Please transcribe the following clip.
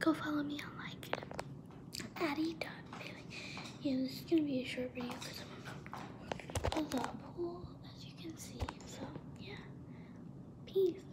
go follow me on like Addie Bailey. Yeah, this is gonna be a short video because I'm about to the pool, as you can see. So yeah, peace.